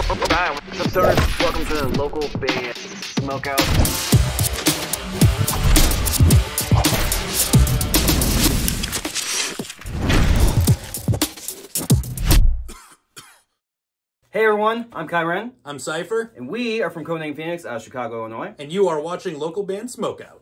What's up, stoners? Welcome to the local Band Smokeout. Hey everyone, I'm Kai Ren, I'm Cypher, and we are from Codename Phoenix out of Chicago, Illinois. and you are watching local band Smokeout.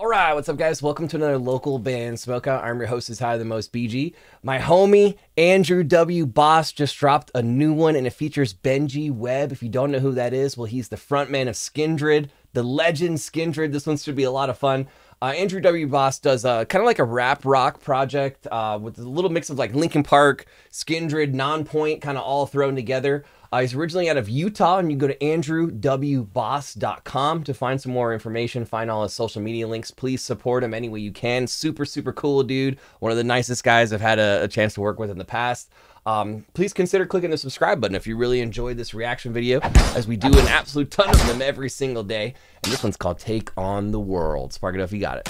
All right, what's up, guys? Welcome to another local band smokeout. I'm your host, is High the Most BG. My homie Andrew W. Boss just dropped a new one, and it features Benji Webbe. If you don't know who that is, well, he's the frontman of Skindred, the legend Skindred. This one should be a lot of fun. Uh, Andrew W. Boss does uh, kind of like a rap rock project uh, with a little mix of like Linkin Park, Skindred, Nonpoint, kind of all thrown together. Uh, he's originally out of Utah, and you go to andrewwboss.com to find some more information, find all his social media links. Please support him any way you can. Super, super cool dude. One of the nicest guys I've had a, a chance to work with in the past. Um, please consider clicking the subscribe button if you really enjoyed this reaction video, as we do an absolute ton of them every single day. And this one's called Take on the World. Spark it up you got it.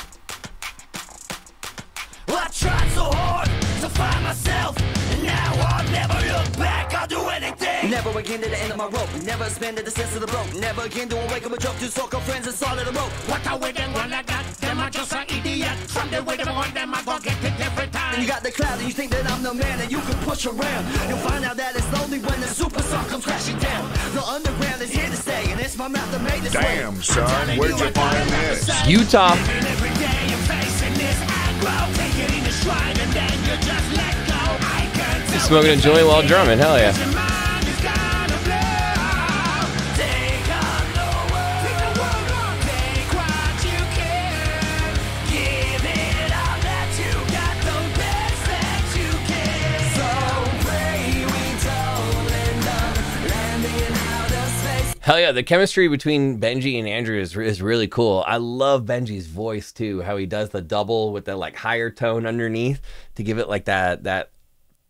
I tried so hard to find myself, and now I'll never look back. I'll do anything. Never again to the end of my rope. Never spend the sense of the rope. Never again do I wake up a joke to soak up friends and solid the rope. What I with them one like that? Them are just an idiot. From the way them on them, I go get it every And time. you got the cloud and you think that I'm the man and you can push around. You'll find out that it's lonely when the superstar comes crashing down. The underground is here to stay, and it's my mouth that made this Damn, way. son, where'd you find this? Utah. Smoking a joint while drumming. Hell yeah. Hell yeah, the chemistry between Benji and Andrew is, is really cool. I love Benji's voice too, how he does the double with the like higher tone underneath to give it like that that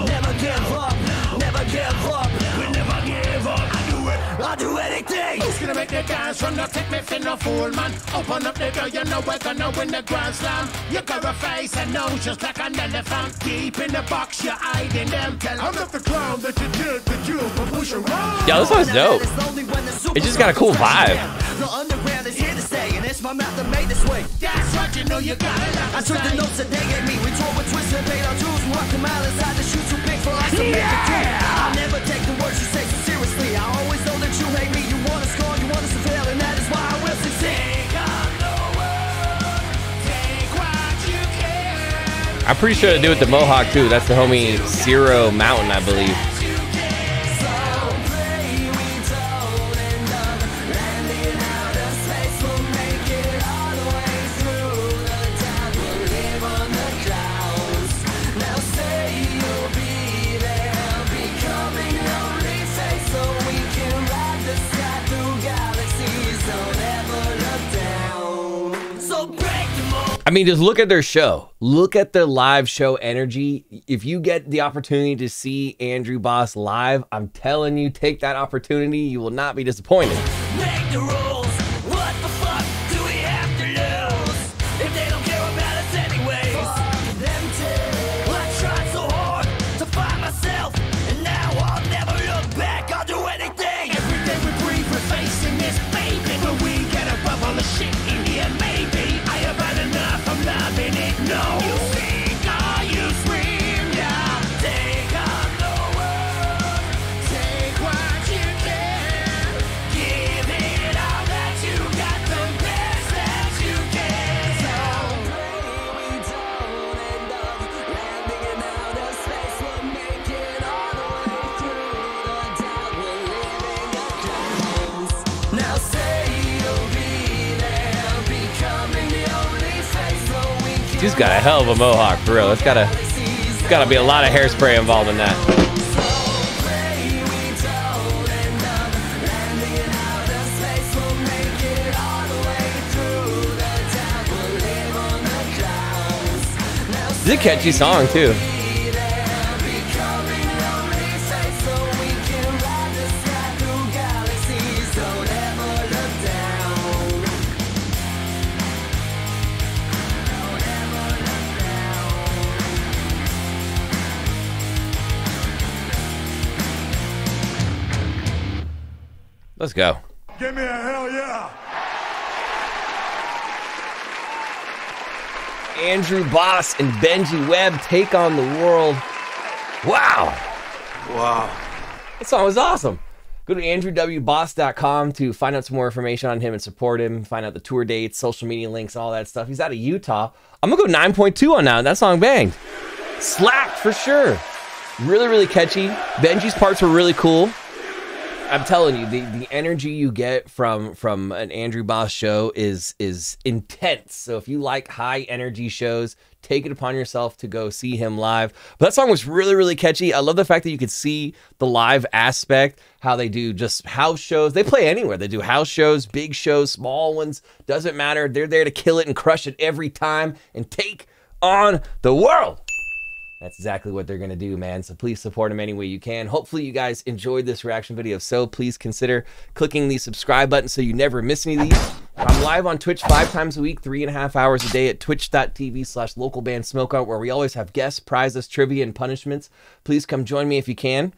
No, Never give up, never give up. we never give up. I do it. I'll do anything. Who's gonna make the dance from no take me for no fool, man? Open up the door, you know we're gonna win the grand slam. You got a face and nose just like an elephant. Deep in the box, you're hiding them. Tell I'm not the clown that you did the you, but push around. Yeah, this song's dope. It just got a cool vibe. My mouth that made this way. That's what you know you gotta love. I took the notes that they gave me. We tore with twists and paid our dues. We walked a mile inside the shoe too big for us to make it through. I'll never take the words you say so seriously. I always know that you hate me. You want to score, you want us to fail, and that is why I will succeed. Take on the world. Take what you can. I'm pretty sure to do with the Mohawk too. That's the homie Zero Mountain, I believe. I mean, just look at their show. Look at their live show energy. If you get the opportunity to see Andrew Boss live, I'm telling you, take that opportunity. You will not be disappointed. He's got a hell of a mohawk, for real. It's gotta, it's gotta be a lot of hairspray involved in that. It's a catchy song too. Let's go. Give me a hell yeah. Andrew Boss and Benji Webbe take on the world. Wow. Wow. That song was awesome. Go to andrewwboss.com to find out some more information on him and support him. Find out the tour dates, social media links, all that stuff. He's out of Utah. I'm gonna go 9.2 on that. That song banged. Slapped for sure. Really, really catchy. Benji's parts were really cool. I'm telling you, the, the energy you get from from an Andrew Boss show is is intense. So if you like high energy shows, take it upon yourself to go see him live. But that song was really really catchy. I love the fact that you could see the live aspect, how they do just house shows. They play anywhere. They do house shows, big shows, small ones, doesn't matter. They're there to kill it and crush it every time and take on the world. That's exactly what they're going to do, man. So please support them any way you can. Hopefully, you guys enjoyed this reaction video. If So please consider clicking the subscribe button so you never miss any of these. I'm live on Twitch five times a week, three and a half hours a day at twitch.tv slash local band smokeout, where we always have guests, prizes, trivia, and punishments. Please come join me if you can.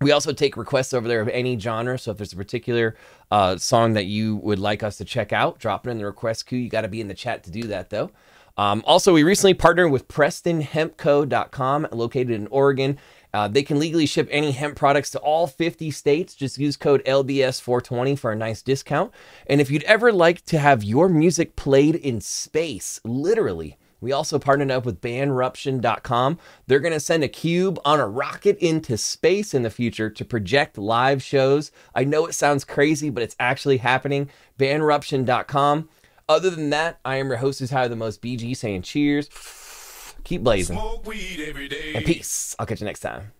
We also take requests over there of any genre. So if there's a particular uh, song that you would like us to check out, drop it in the request queue. You got to be in the chat to do that, though. Um, also, we recently partnered with PrestonHempCo.com, located in Oregon. Uh, they can legally ship any hemp products to all 50 states. Just use code LBS420 for a nice discount. And if you'd ever like to have your music played in space, literally, we also partnered up with bandruption.com. They're going to send a cube on a rocket into space in the future to project live shows. I know it sounds crazy, but it's actually happening. Bandruption.com. Other than that, I am your host who's higher the most BG saying cheers. Keep blazing. Smoke weed every day. And peace. I'll catch you next time.